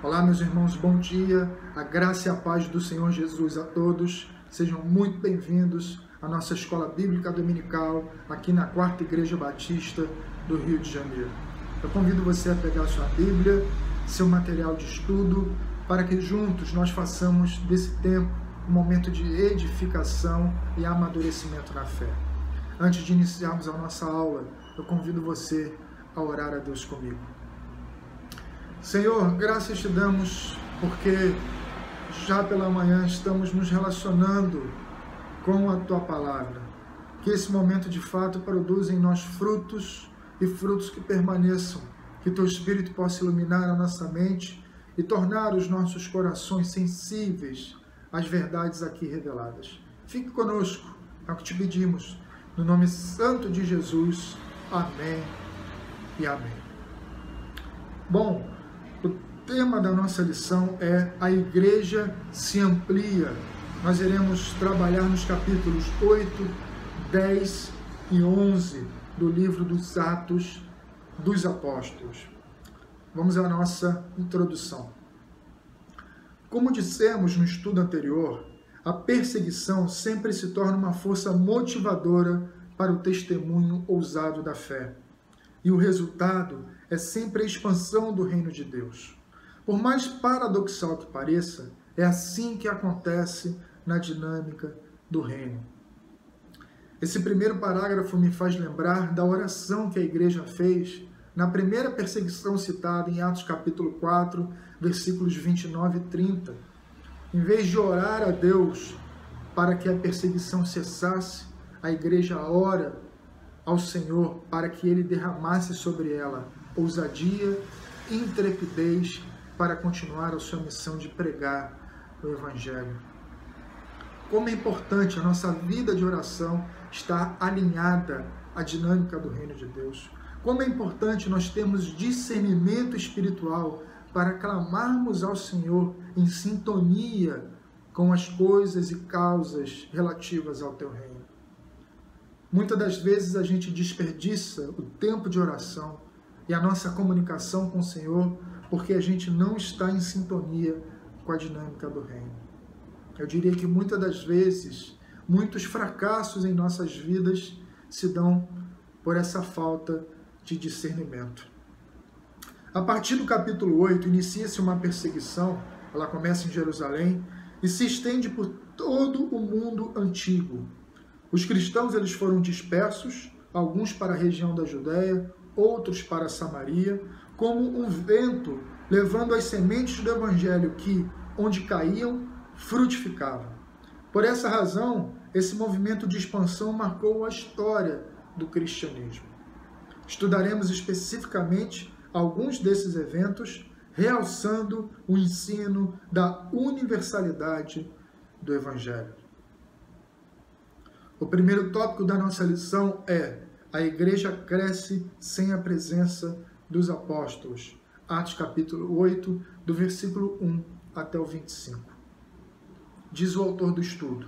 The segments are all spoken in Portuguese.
Olá, meus irmãos, bom dia. A graça e a paz do Senhor Jesus a todos. Sejam muito bem-vindos à nossa escola bíblica dominical aqui na Quarta Igreja Batista do Rio de Janeiro. Eu convido você a pegar sua Bíblia, seu material de estudo, para que juntos nós façamos desse tempo um momento de edificação e amadurecimento na fé. Antes de iniciarmos a nossa aula, eu convido você a orar a Deus comigo. Senhor, graças te damos porque já pela manhã estamos nos relacionando com a tua palavra. Que esse momento de fato produza em nós frutos e frutos que permaneçam. Que teu Espírito possa iluminar a nossa mente e tornar os nossos corações sensíveis às verdades aqui reveladas. Fique conosco, é o que te pedimos. No nome santo de Jesus. Amém e amém. Bom, tema da nossa lição é A Igreja se amplia. Nós iremos trabalhar nos capítulos 8, 10 e 11 do livro dos Atos dos Apóstolos. Vamos à nossa introdução. Como dissemos no estudo anterior, a perseguição sempre se torna uma força motivadora para o testemunho ousado da fé. E o resultado é sempre a expansão do reino de Deus. Por mais paradoxal que pareça, é assim que acontece na dinâmica do reino. Esse primeiro parágrafo me faz lembrar da oração que a igreja fez na primeira perseguição citada em Atos capítulo 4, versículos 29 e 30. Em vez de orar a Deus para que a perseguição cessasse, a igreja ora ao Senhor para que ele derramasse sobre ela ousadia intrepidez para continuar a sua missão de pregar o Evangelho. Como é importante a nossa vida de oração estar alinhada à dinâmica do reino de Deus. Como é importante nós termos discernimento espiritual para clamarmos ao Senhor em sintonia com as coisas e causas relativas ao teu reino. Muitas das vezes a gente desperdiça o tempo de oração e a nossa comunicação com o Senhor, porque a gente não está em sintonia com a dinâmica do reino. Eu diria que muitas das vezes, muitos fracassos em nossas vidas se dão por essa falta de discernimento. A partir do capítulo 8, inicia-se uma perseguição, ela começa em Jerusalém e se estende por todo o mundo antigo. Os cristãos eles foram dispersos, alguns para a região da Judéia, outros para Samaria, como um vento levando as sementes do evangelho que, onde caíam, frutificavam. Por essa razão, esse movimento de expansão marcou a história do cristianismo. Estudaremos especificamente alguns desses eventos, realçando o ensino da universalidade do Evangelho. O primeiro tópico da nossa lição é a igreja cresce sem a presença dos apóstolos. Atos capítulo 8, do versículo 1 até o 25. Diz o autor do estudo: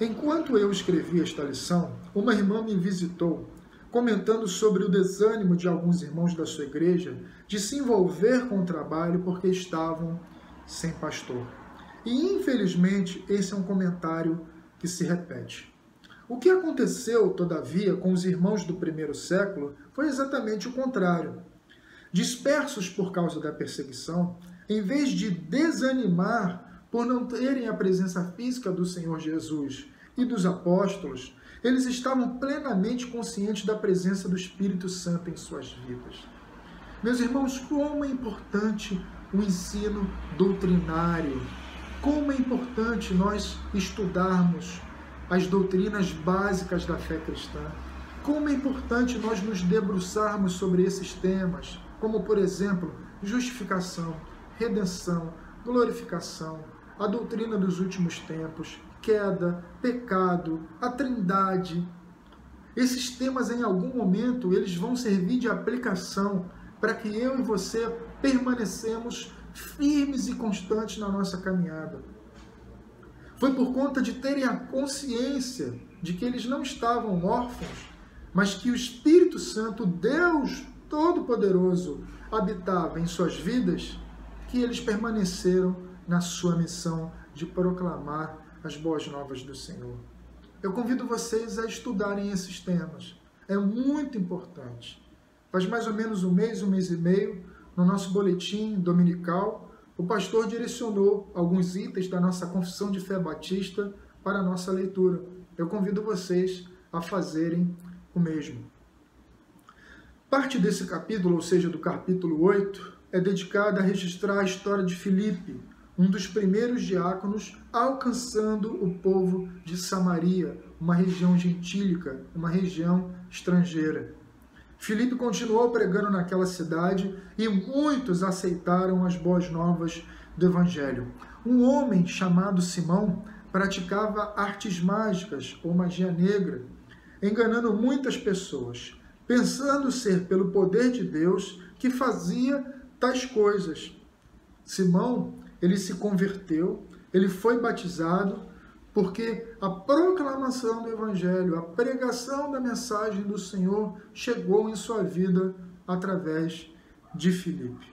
Enquanto eu escrevi esta lição, uma irmã me visitou, comentando sobre o desânimo de alguns irmãos da sua igreja de se envolver com o trabalho porque estavam sem pastor. E infelizmente, esse é um comentário que se repete. O que aconteceu, todavia, com os irmãos do primeiro século foi exatamente o contrário. Dispersos por causa da perseguição, em vez de desanimar por não terem a presença física do Senhor Jesus e dos apóstolos, eles estavam plenamente conscientes da presença do Espírito Santo em suas vidas. Meus irmãos, como é importante o ensino doutrinário, como é importante nós estudarmos as doutrinas básicas da fé cristã. Como é importante nós nos debruçarmos sobre esses temas, como, por exemplo, justificação, redenção, glorificação, a doutrina dos últimos tempos, queda, pecado, a trindade. Esses temas, em algum momento, eles vão servir de aplicação para que eu e você permanecemos firmes e constantes na nossa caminhada. Foi por conta de terem a consciência de que eles não estavam órfãos, mas que o Espírito Santo, Deus Todo-Poderoso, habitava em suas vidas, que eles permaneceram na sua missão de proclamar as boas novas do Senhor. Eu convido vocês a estudarem esses temas. É muito importante. Faz mais ou menos um mês, um mês e meio, no nosso boletim dominical, o pastor direcionou alguns itens da nossa confissão de fé batista para a nossa leitura. Eu convido vocês a fazerem o mesmo. Parte desse capítulo, ou seja, do capítulo 8, é dedicada a registrar a história de Filipe, um dos primeiros diáconos alcançando o povo de Samaria, uma região gentílica, uma região estrangeira. Filipe continuou pregando naquela cidade e muitos aceitaram as boas novas do Evangelho. Um homem chamado Simão praticava artes mágicas ou magia negra, enganando muitas pessoas, pensando ser pelo poder de Deus que fazia tais coisas. Simão, ele se converteu, ele foi batizado, porque a proclamação do Evangelho, a pregação da mensagem do Senhor chegou em sua vida através de Filipe.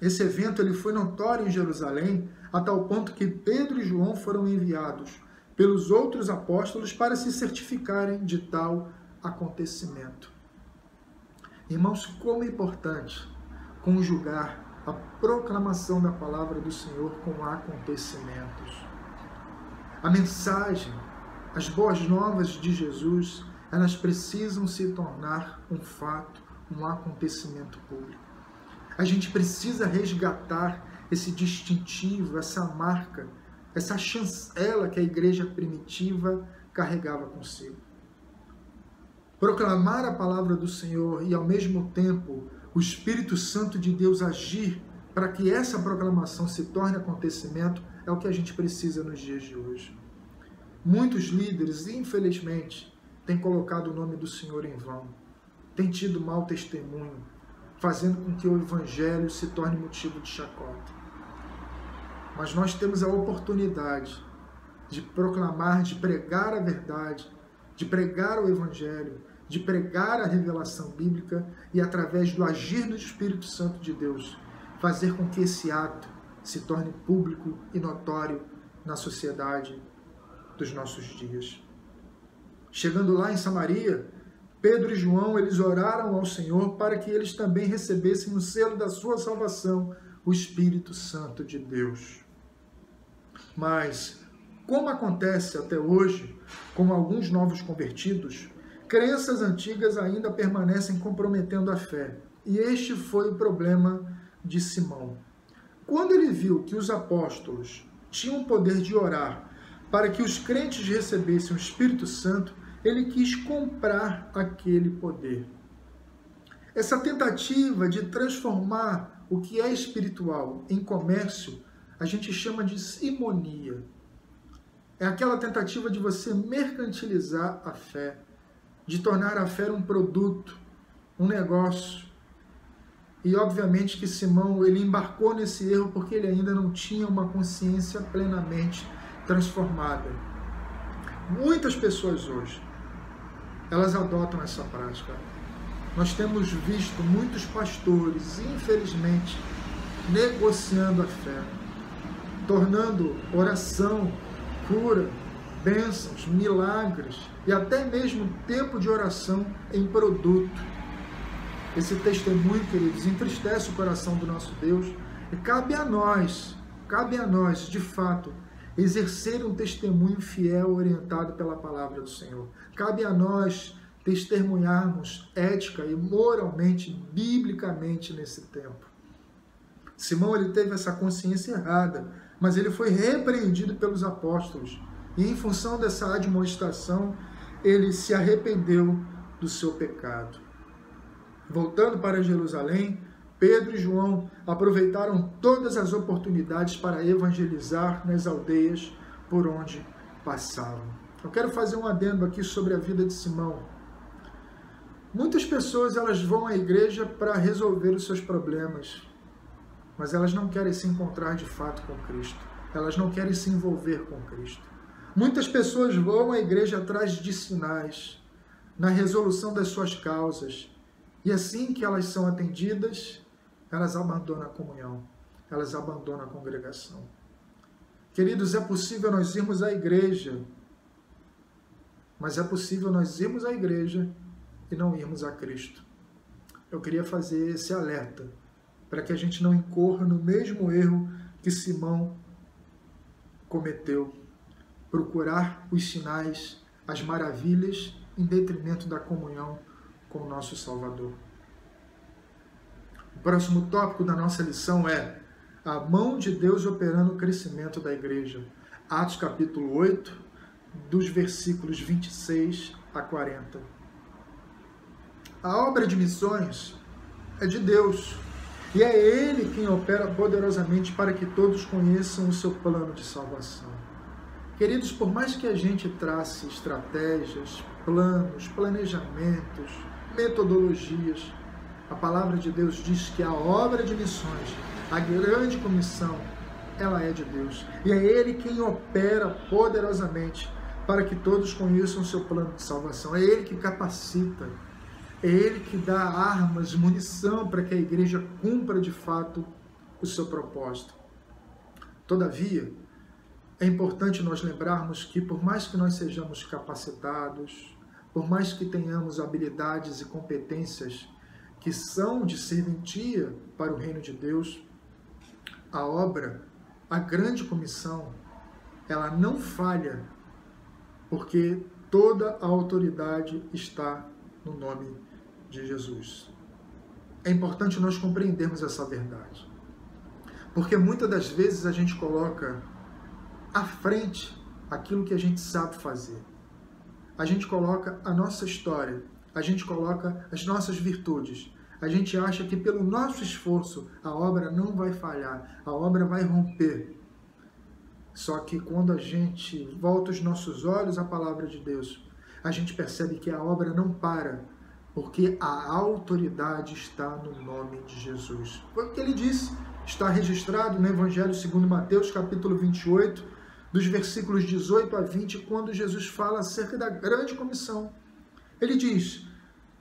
Esse evento ele foi notório em Jerusalém, a tal ponto que Pedro e João foram enviados pelos outros apóstolos para se certificarem de tal acontecimento. Irmãos, como é importante conjugar a proclamação da palavra do Senhor com acontecimentos. A mensagem, as boas novas de Jesus, elas precisam se tornar um fato, um acontecimento público. A gente precisa resgatar esse distintivo, essa marca, essa chancela que a igreja primitiva carregava consigo. Proclamar a palavra do Senhor e, ao mesmo tempo, o Espírito Santo de Deus agir para que essa proclamação se torne acontecimento é o que a gente precisa nos dias de hoje. Muitos líderes, infelizmente, têm colocado o nome do Senhor em vão, têm tido mau testemunho, fazendo com que o Evangelho se torne motivo de chacota. Mas nós temos a oportunidade de proclamar, de pregar a verdade, de pregar o Evangelho, de pregar a revelação bíblica e, através do agir do Espírito Santo de Deus, fazer com que esse ato se torne público e notório na sociedade dos nossos dias. Chegando lá em Samaria, Pedro e João, eles oraram ao Senhor para que eles também recebessem o selo da sua salvação, o Espírito Santo de Deus. Mas, como acontece até hoje com alguns novos convertidos, crenças antigas ainda permanecem comprometendo a fé. E este foi o problema de Simão. Quando ele viu que os apóstolos tinham o poder de orar para que os crentes recebessem o Espírito Santo, ele quis comprar aquele poder. Essa tentativa de transformar o que é espiritual em comércio, a gente chama de simonia. É aquela tentativa de você mercantilizar a fé, de tornar a fé um produto, um negócio. E obviamente que Simão ele embarcou nesse erro porque ele ainda não tinha uma consciência plenamente transformada. Muitas pessoas hoje, elas adotam essa prática. Nós temos visto muitos pastores, infelizmente, negociando a fé, tornando oração, cura, bênçãos, milagres e até mesmo tempo de oração em produto. Esse testemunho, queridos, entristece o coração do nosso Deus e cabe a nós, cabe a nós, de fato, exercer um testemunho fiel orientado pela palavra do Senhor. Cabe a nós testemunharmos ética e moralmente, biblicamente nesse tempo. Simão ele teve essa consciência errada, mas ele foi repreendido pelos apóstolos. E em função dessa admoestação, ele se arrependeu do seu pecado. Voltando para Jerusalém, Pedro e João aproveitaram todas as oportunidades para evangelizar nas aldeias por onde passavam. Eu quero fazer um adendo aqui sobre a vida de Simão. Muitas pessoas elas vão à igreja para resolver os seus problemas, mas elas não querem se encontrar de fato com Cristo. Elas não querem se envolver com Cristo. Muitas pessoas vão à igreja atrás de sinais, na resolução das suas causas, e assim que elas são atendidas, elas abandonam a comunhão. elas abandonam a congregação. Queridos, é possível nós irmos à igreja, mas é possível nós irmos à igreja e não irmos a Cristo. Eu queria fazer esse alerta para que a gente não incorra no mesmo erro que Simão cometeu, procurar os sinais, as maravilhas em detrimento da comunhão com o nosso Salvador. O próximo tópico da nossa lição é a mão de Deus operando o crescimento da igreja. Atos capítulo 8, dos versículos 26 a 40. A obra de missões é de Deus e é Ele quem opera poderosamente para que todos conheçam o seu plano de salvação. Queridos, por mais que a gente trace estratégias, planos, planejamentos, metodologias, a palavra de Deus diz que a obra de missões, a grande comissão, ela é de Deus. E é Ele quem opera poderosamente para que todos conheçam o seu plano de salvação. É Ele que capacita. É Ele que dá armas, munição para que a igreja cumpra de fato o seu propósito. Todavia, é importante nós lembrarmos que, por mais que nós sejamos capacitados, por mais que tenhamos habilidades e competências que são de serventia para o reino de Deus, a obra, a grande comissão, ela não falha, porque toda a autoridade está no nome de Jesus. É importante nós compreendermos essa verdade. Porque muitas das vezes a gente coloca à frente aquilo que a gente sabe fazer. A gente coloca a nossa história, a gente coloca as nossas virtudes. A gente acha que pelo nosso esforço a obra não vai falhar, a obra vai romper. Só que quando a gente volta os nossos olhos à palavra de Deus, a gente percebe que a obra não para, porque a autoridade está no nome de Jesus. Foi o que ele disse, está registrado no Evangelho segundo Mateus, capítulo 28, dos versículos 18 a 20, quando Jesus fala acerca da grande comissão. Ele diz: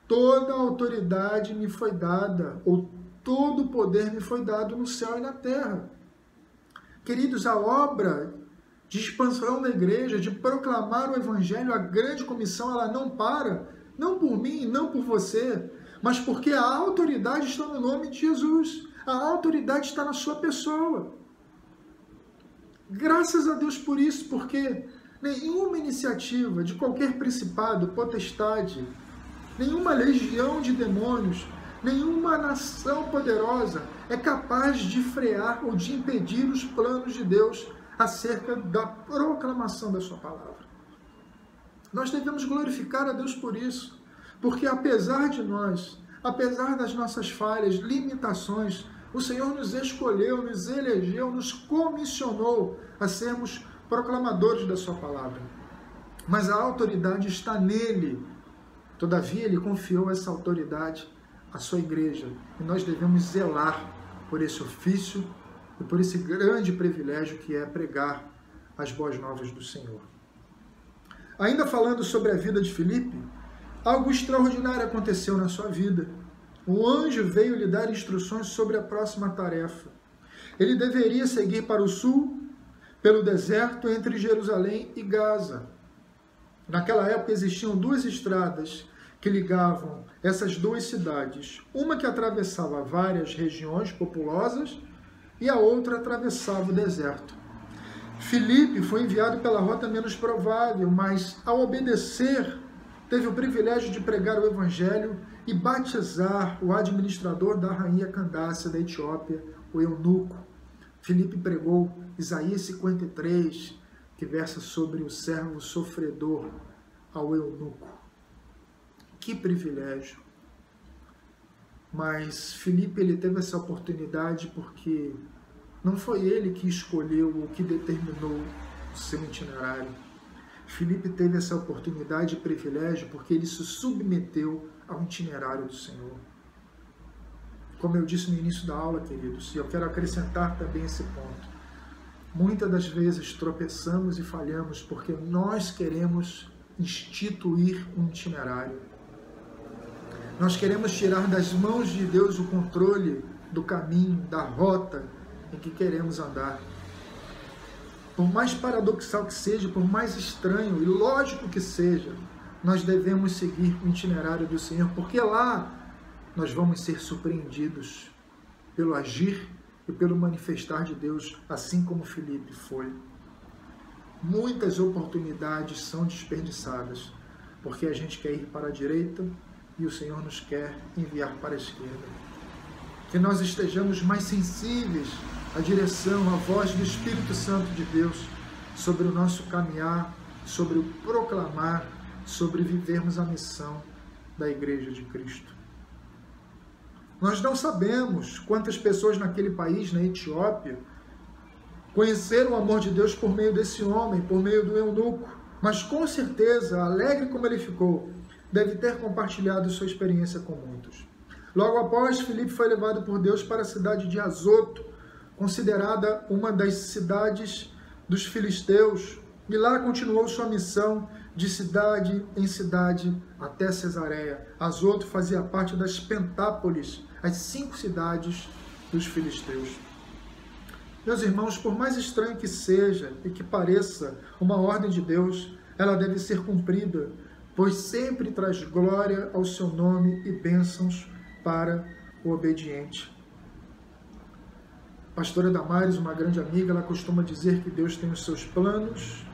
Toda autoridade me foi dada, ou todo poder me foi dado no céu e na terra. Queridos, a obra de expansão da igreja, de proclamar o evangelho, a grande comissão, ela não para, não por mim, não por você, mas porque a autoridade está no nome de Jesus. A autoridade está na sua pessoa. Graças a Deus por isso, porque nenhuma iniciativa de qualquer principado, potestade, nenhuma legião de demônios, nenhuma nação poderosa é capaz de frear ou de impedir os planos de Deus acerca da proclamação da Sua palavra. Nós devemos glorificar a Deus por isso, porque apesar de nós, apesar das nossas falhas, limitações, o Senhor nos escolheu, nos elegeu, nos comissionou a sermos proclamadores da Sua palavra. Mas a autoridade está nele. Todavia, Ele confiou essa autoridade à Sua igreja. E nós devemos zelar por esse ofício e por esse grande privilégio que é pregar as boas novas do Senhor. Ainda falando sobre a vida de Filipe, algo extraordinário aconteceu na sua vida o anjo veio lhe dar instruções sobre a próxima tarefa. Ele deveria seguir para o sul, pelo deserto entre Jerusalém e Gaza. Naquela época existiam duas estradas que ligavam essas duas cidades, uma que atravessava várias regiões populosas e a outra atravessava o deserto. Filipe foi enviado pela rota menos provável, mas ao obedecer, teve o privilégio de pregar o evangelho e batizar o administrador da rainha Candácia da Etiópia, o eunuco. Filipe pregou Isaías 53, que versa sobre o servo sofredor ao eunuco. Que privilégio! Mas Filipe ele teve essa oportunidade porque não foi ele que escolheu ou que determinou o seu itinerário. Filipe teve essa oportunidade e privilégio porque ele se submeteu ao itinerário do Senhor. Como eu disse no início da aula, queridos, e eu quero acrescentar também esse ponto. Muitas das vezes tropeçamos e falhamos porque nós queremos instituir um itinerário. Nós queremos tirar das mãos de Deus o controle do caminho, da rota, em que queremos andar. Por mais paradoxal que seja, por mais estranho e lógico que seja, nós devemos seguir o itinerário do Senhor, porque lá nós vamos ser surpreendidos pelo agir e pelo manifestar de Deus, assim como Felipe foi. Muitas oportunidades são desperdiçadas, porque a gente quer ir para a direita e o Senhor nos quer enviar para a esquerda. Que nós estejamos mais sensíveis à direção, à voz do Espírito Santo de Deus sobre o nosso caminhar, sobre o proclamar, sobre vivermos a missão da Igreja de Cristo. Nós não sabemos quantas pessoas naquele país, na Etiópia, conheceram o amor de Deus por meio desse homem, por meio do eunuco. Mas com certeza, alegre como ele ficou, deve ter compartilhado sua experiência com muitos. Logo após, Filipe foi levado por Deus para a cidade de Azoto, considerada uma das cidades dos filisteus, e lá continuou sua missão de cidade em cidade até Cesareia. Azoto fazia parte das Pentápolis, as cinco cidades dos filisteus. Meus irmãos, por mais estranho que seja e que pareça uma ordem de Deus, ela deve ser cumprida, pois sempre traz glória ao seu nome e bênçãos para o obediente. A pastora Damares, uma grande amiga, ela costuma dizer que Deus tem os seus planos,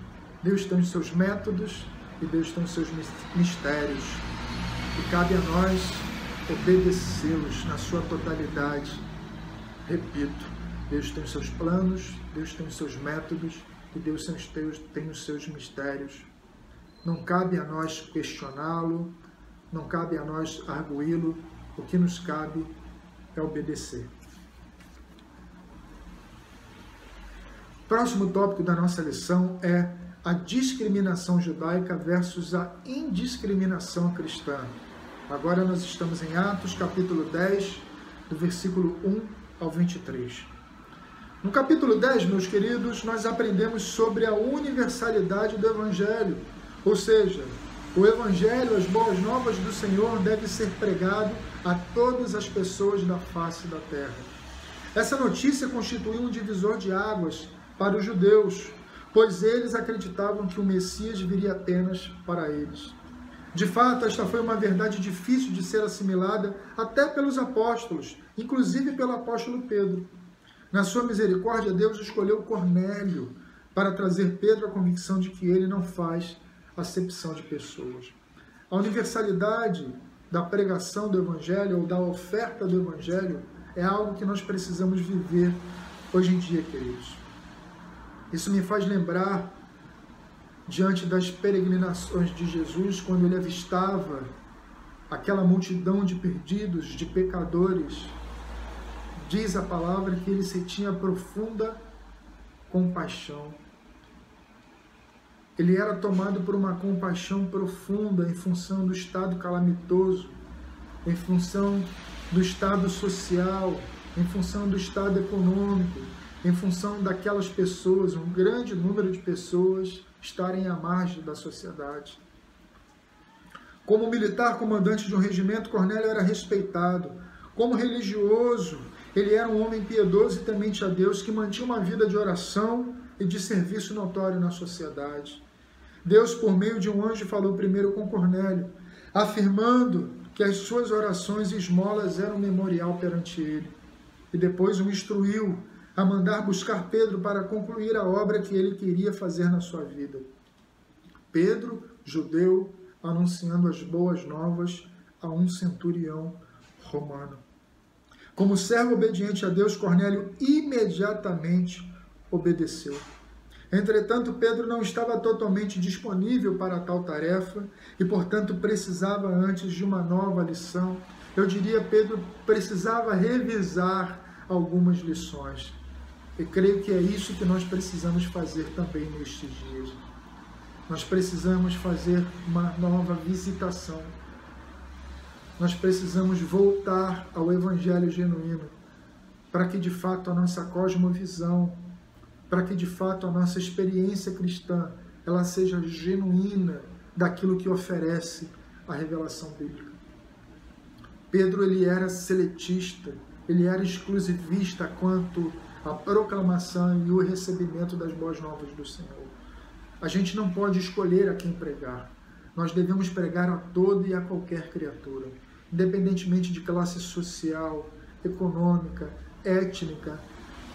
Deus tem os seus métodos e Deus tem os seus mistérios. E cabe a nós obedecê-los na sua totalidade. Repito, Deus tem os seus planos, Deus tem os seus métodos e Deus tem os seus mistérios. Não cabe a nós questioná-lo, não cabe a nós arguí-lo, o que nos cabe é obedecer. Próximo tópico da nossa lição é a discriminação judaica versus a indiscriminação cristã. Agora nós estamos em Atos, capítulo 10, do versículo 1 ao 23. No capítulo 10, meus queridos, nós aprendemos sobre a universalidade do Evangelho, ou seja, o Evangelho, as boas novas do Senhor, deve ser pregado a todas as pessoas da face da terra. Essa notícia constituiu um divisor de águas para os judeus, pois eles acreditavam que o Messias viria apenas para eles. De fato, esta foi uma verdade difícil de ser assimilada até pelos apóstolos, inclusive pelo apóstolo Pedro. Na sua misericórdia, Deus escolheu Cornélio para trazer Pedro à convicção de que ele não faz acepção de pessoas. A universalidade da pregação do Evangelho ou da oferta do Evangelho é algo que nós precisamos viver hoje em dia, queridos. Isso me faz lembrar diante das peregrinações de Jesus, quando ele avistava aquela multidão de perdidos, de pecadores, diz a palavra que ele se tinha profunda compaixão. Ele era tomado por uma compaixão profunda em função do estado calamitoso, em função do estado social, em função do estado econômico, em função daquelas pessoas, um grande número de pessoas estarem à margem da sociedade. Como militar comandante de um regimento, Cornélio era respeitado. Como religioso, ele era um homem piedoso e temente a Deus que mantinha uma vida de oração e de serviço notório na sociedade. Deus, por meio de um anjo, falou primeiro com Cornélio, afirmando que as suas orações e esmolas eram memorial perante ele. E depois o instruiu a mandar buscar Pedro para concluir a obra que ele queria fazer na sua vida. Pedro, judeu, anunciando as boas novas a um centurião romano. Como servo obediente a Deus, Cornélio imediatamente obedeceu. Entretanto, Pedro não estava totalmente disponível para tal tarefa e, portanto, precisava antes de uma nova lição. Eu diria, Pedro precisava revisar algumas lições. E creio que é isso que nós precisamos fazer também nestes dias. Nós precisamos fazer uma nova visitação. Nós precisamos voltar ao Evangelho genuíno, para que de fato a nossa cosmovisão, para que de fato a nossa experiência cristã, ela seja genuína daquilo que oferece a revelação bíblica. Pedro ele era seletista, ele era exclusivista quanto a proclamação e o recebimento das boas novas do Senhor. A gente não pode escolher a quem pregar. Nós devemos pregar a toda e a qualquer criatura, independentemente de classe social, econômica, étnica.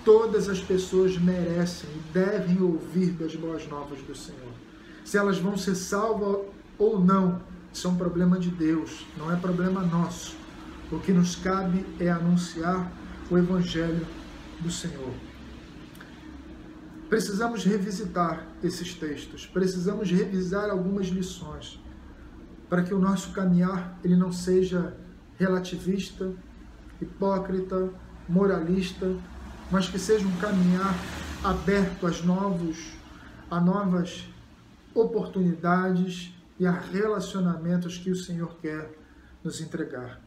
Todas as pessoas merecem e devem ouvir das boas novas do Senhor. Se elas vão ser salvas ou não, isso é um problema de Deus, não é problema nosso. O que nos cabe é anunciar o Evangelho do Senhor. Precisamos revisitar esses textos, precisamos revisar algumas lições para que o nosso caminhar ele não seja relativista, hipócrita, moralista, mas que seja um caminhar aberto às novos, a novas oportunidades e a relacionamentos que o Senhor quer nos entregar.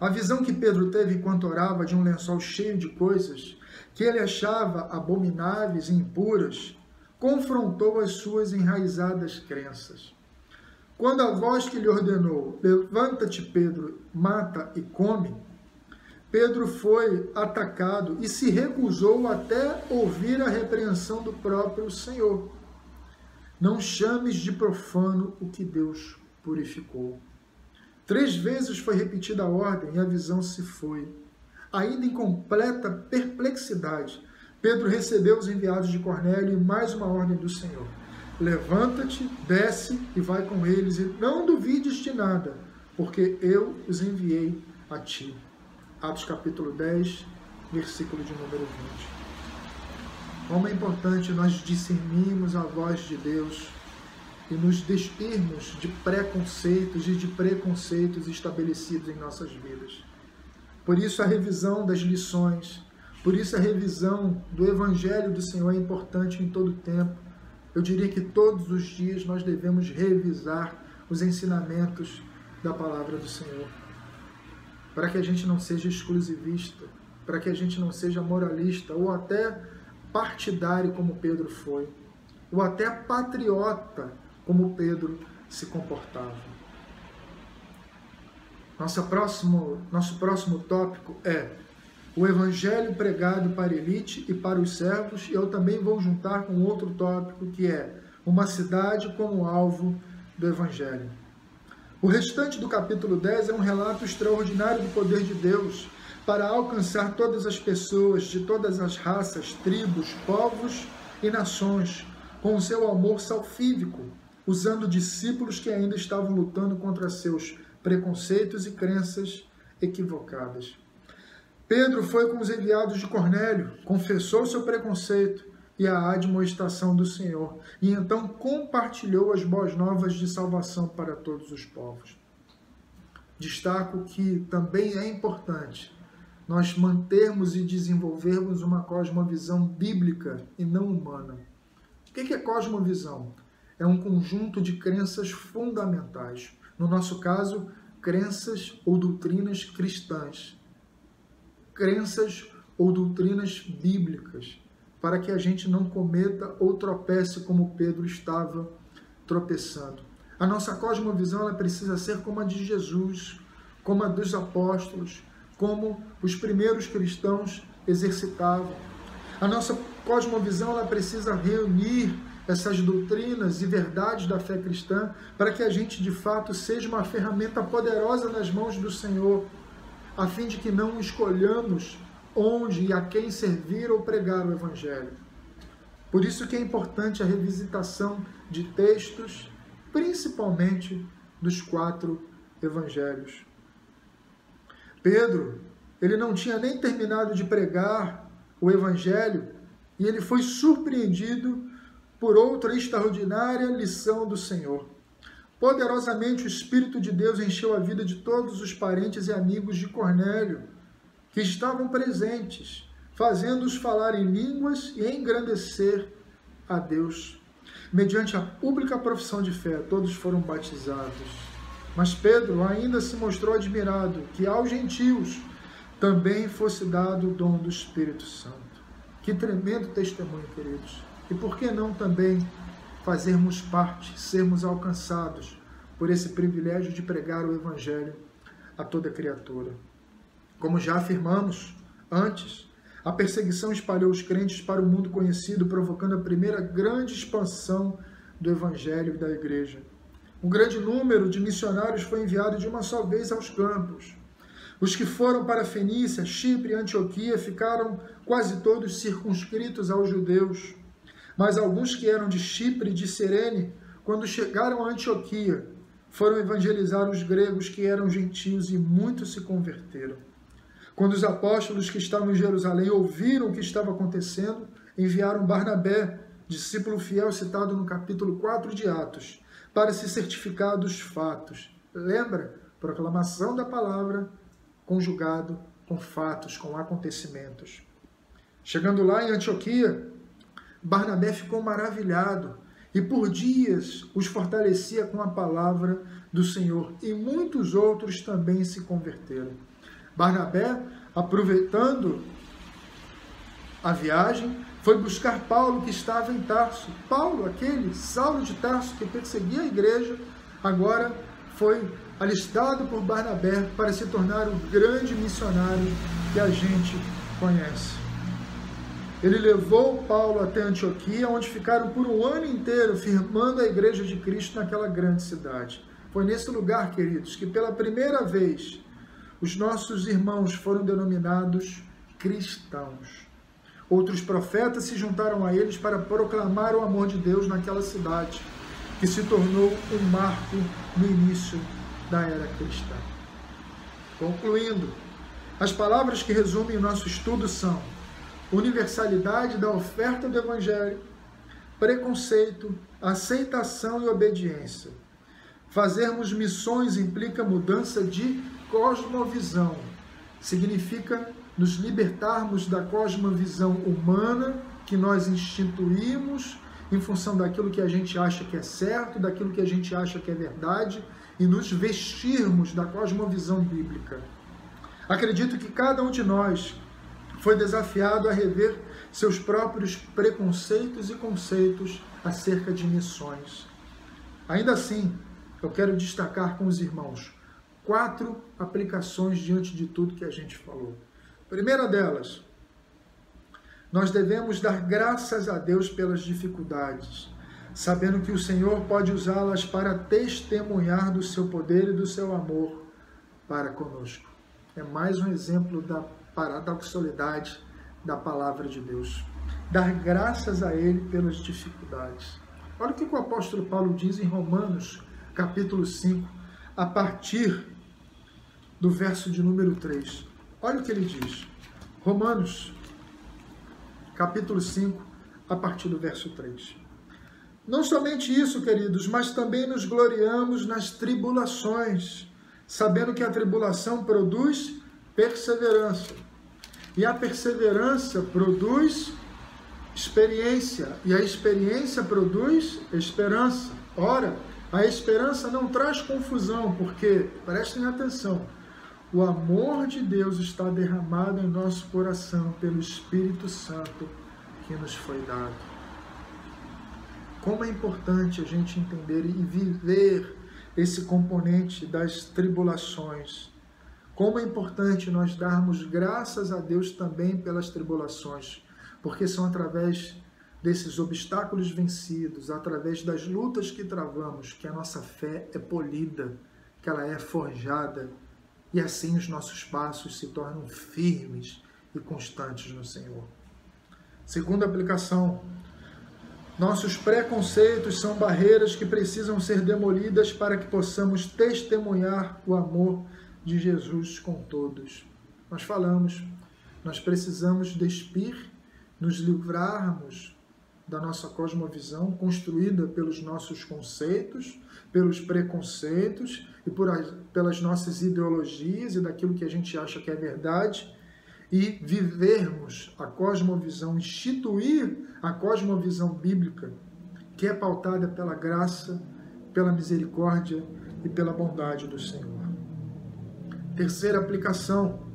A visão que Pedro teve enquanto orava de um lençol cheio de coisas que ele achava abomináveis e impuras confrontou as suas enraizadas crenças. Quando a voz que lhe ordenou, levanta-te, Pedro, mata e come, Pedro foi atacado e se recusou até ouvir a repreensão do próprio Senhor. Não chames de profano o que Deus purificou. Três vezes foi repetida a ordem e a visão se foi. Ainda em completa perplexidade, Pedro recebeu os enviados de Cornélio e mais uma ordem do Senhor. Levanta-te, desce e vai com eles, e não duvides de nada, porque eu os enviei a ti. Atos capítulo 10, versículo de número 20. Como é importante nós discernirmos a voz de Deus e nos despirmos de preconceitos e de preconceitos estabelecidos em nossas vidas. Por isso a revisão das lições, por isso a revisão do Evangelho do Senhor é importante em todo tempo. Eu diria que todos os dias nós devemos revisar os ensinamentos da palavra do Senhor, para que a gente não seja exclusivista, para que a gente não seja moralista ou até partidário como Pedro foi, ou até patriota como Pedro se comportava. Nosso próximo, nosso próximo tópico é o evangelho pregado para a elite e para os servos, e eu também vou juntar com outro tópico que é uma cidade como alvo do evangelho. O restante do capítulo 10 é um relato extraordinário do poder de Deus para alcançar todas as pessoas de todas as raças, tribos, povos e nações, com o seu amor salfívico, usando discípulos que ainda estavam lutando contra seus preconceitos e crenças equivocadas. Pedro foi com os enviados de Cornélio, confessou seu preconceito e a admoestação do Senhor, e então compartilhou as boas novas de salvação para todos os povos. Destaco que também é importante nós mantermos e desenvolvermos uma cosmovisão bíblica e não humana. O que é cosmovisão? É um conjunto de crenças fundamentais. No nosso caso, crenças ou doutrinas cristãs. Crenças ou doutrinas bíblicas, para que a gente não cometa ou tropece como Pedro estava tropeçando. A nossa cosmovisão ela precisa ser como a de Jesus, como a dos apóstolos, como os primeiros cristãos exercitavam. A nossa cosmovisão ela precisa reunir essas doutrinas e verdades da fé cristã para que a gente de fato seja uma ferramenta poderosa nas mãos do Senhor, a fim de que não escolhamos onde e a quem servir ou pregar o evangelho. Por isso que é importante a revisitação de textos, principalmente dos quatro evangelhos. Pedro, ele não tinha nem terminado de pregar o evangelho e ele foi surpreendido por outra extraordinária lição do Senhor. Poderosamente o Espírito de Deus encheu a vida de todos os parentes e amigos de Cornélio, que estavam presentes, fazendo-os falar em línguas e engrandecer a Deus. Mediante a pública profissão de fé, todos foram batizados. Mas Pedro ainda se mostrou admirado que aos gentios também fosse dado o dom do Espírito Santo. Que tremendo testemunho, queridos. E por que não também fazermos parte, sermos alcançados por esse privilégio de pregar o Evangelho a toda criatura? Como já afirmamos antes, A perseguição espalhou os crentes para o mundo conhecido, provocando a primeira grande expansão do evangelho e da igreja. Um grande número de missionários foi enviado de uma só vez aos campos. Os que foram para Fenícia, Chipre e Antioquia ficaram quase todos circunscritos aos judeus. Mas alguns que eram de Chipre e de Serene, quando chegaram a Antioquia, foram evangelizar os gregos que eram gentios e muitos se converteram. Quando os apóstolos que estavam em Jerusalém ouviram o que estava acontecendo, enviaram Barnabé, discípulo fiel citado no capítulo 4 de Atos, para se certificar dos fatos. Lembra? Proclamação da palavra conjugado com fatos, com acontecimentos. Chegando lá em Antioquia, Barnabé ficou maravilhado e por dias os fortalecia com a palavra do Senhor, e muitos outros também se converteram. Barnabé, aproveitando a viagem, foi buscar Paulo que estava em Tarso. Paulo, aquele Saulo de Tarso que perseguia a igreja, agora foi alistado por Barnabé para se tornar o grande missionário que a gente conhece. Ele levou Paulo até Antioquia, onde ficaram por um ano inteiro firmando a igreja de Cristo naquela grande cidade. Foi nesse lugar, queridos, que pela primeira vez os nossos irmãos foram denominados cristãos. Outros profetas se juntaram a eles para proclamar o amor de Deus naquela cidade, que se tornou um marco no início da era cristã. Concluindo, as palavras que resumem o nosso estudo são universalidade da oferta do Evangelho, preconceito, aceitação e obediência. Fazermos missões implica mudança de cosmovisão. Significa nos libertarmos da cosmovisão humana que nós instituímos em função daquilo que a gente acha que é certo, daquilo que a gente acha que é verdade e nos vestirmos da cosmovisão bíblica. Acredito que cada um de nós foi desafiado a rever seus próprios preconceitos e conceitos acerca de missões. Ainda assim, eu quero destacar com os irmãos quatro aplicações diante de tudo que a gente falou. Primeira delas, nós devemos dar graças a Deus pelas dificuldades sabendo que o Senhor pode usá-las para testemunhar do seu poder e do seu amor para conosco. É mais um exemplo da paradoxalidade da palavra de Deus. Dar graças a Ele pelas dificuldades. Olha o que o apóstolo Paulo diz em Romanos, capítulo 5, a partir do verso de número 3. Olha o que ele diz. Romanos, capítulo 5, a partir do verso 3. Não somente isso, queridos, mas também nos gloriamos nas tribulações, sabendo que a tribulação produz perseverança. E a perseverança produz experiência, e a experiência produz esperança. Ora, a esperança não traz confusão, porque, prestem atenção, o amor de Deus está derramado em nosso coração pelo Espírito Santo que nos foi dado. Como é importante a gente entender e viver esse componente das tribulações. Como é importante nós darmos graças a Deus também pelas tribulações, porque são através desses obstáculos vencidos, através das lutas que travamos, que a nossa fé é polida, que ela é forjada, e assim os nossos passos se tornam firmes e constantes no Senhor. Segunda aplicação, nossos preconceitos são barreiras que precisam ser demolidas para que possamos testemunhar o amor de Jesus com todos. Nós falamos, nós precisamos despir, nos livrarmos da nossa cosmovisão construída pelos nossos conceitos, pelos preconceitos e por, pelas nossas ideologias e daquilo que a gente acha que é verdade e vivermos a cosmovisão, instituir a cosmovisão bíblica, que é pautada pela graça, pela misericórdia e pela bondade do Senhor. Terceira aplicação: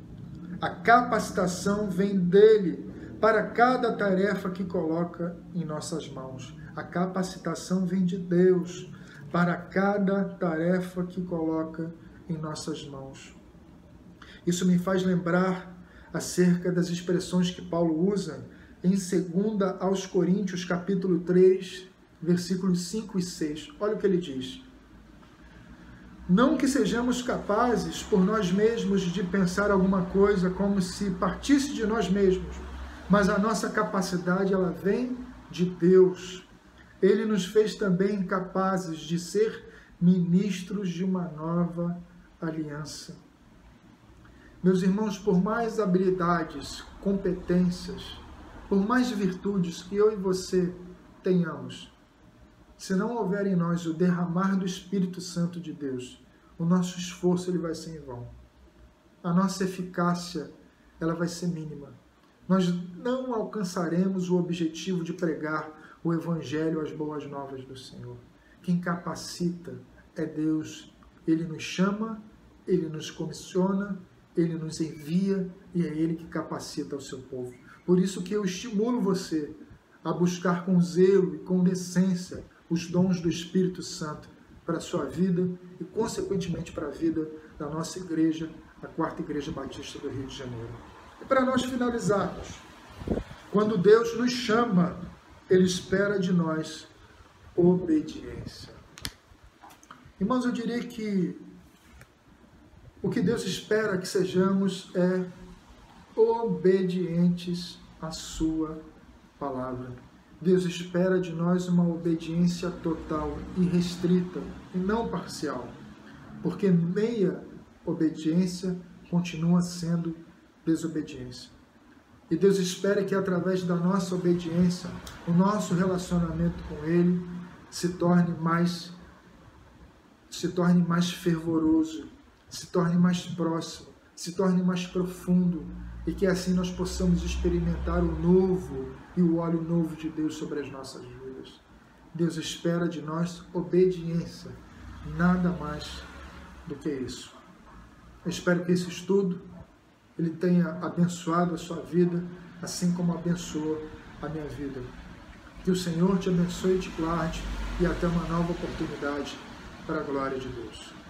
a capacitação vem dele para cada tarefa que coloca em nossas mãos. A capacitação vem de Deus para cada tarefa que coloca em nossas mãos. Isso me faz lembrar acerca das expressões que Paulo usa em 2 aos Coríntios, capítulo 3, versículos 5 e 6. Olha o que ele diz. Não que sejamos capazes por nós mesmos de pensar alguma coisa como se partisse de nós mesmos, mas a nossa capacidade ela vem de Deus. Ele nos fez também capazes de ser ministros de uma nova aliança. Meus irmãos, por mais habilidades, competências, por mais virtudes que eu e você tenhamos, se não houver em nós o derramar do Espírito Santo de Deus, o nosso esforço ele vai ser em vão. A nossa eficácia ela vai ser mínima. Nós não alcançaremos o objetivo de pregar o Evangelho, as boas novas do Senhor. Quem capacita é Deus. Ele nos chama, ele nos comissiona, ele nos envia e é ele que capacita o seu povo. Por isso que eu estimulo você a buscar com zelo e com decência os dons do Espírito Santo para a sua vida e, consequentemente, para a vida da nossa igreja, a Quarta Igreja Batista do Rio de Janeiro. E para nós finalizarmos, quando Deus nos chama, Ele espera de nós obediência. Irmãos, eu diria que o que Deus espera que sejamos é obedientes à Sua palavra. Deus espera de nós uma obediência total e restrita e não parcial, porque meia obediência continua sendo desobediência. E Deus espera que através da nossa obediência, o nosso relacionamento com Ele se torne mais se torne mais fervoroso, se torne mais próximo, se torne mais profundo, e que assim nós possamos experimentar o novo e o óleo novo de Deus sobre as nossas vidas. Deus espera de nós obediência, nada mais do que isso. Eu espero que esse estudo ele tenha abençoado a sua vida, assim como abençoou a minha vida. Que o Senhor te abençoe e te guarde e até uma nova oportunidade para a glória de Deus.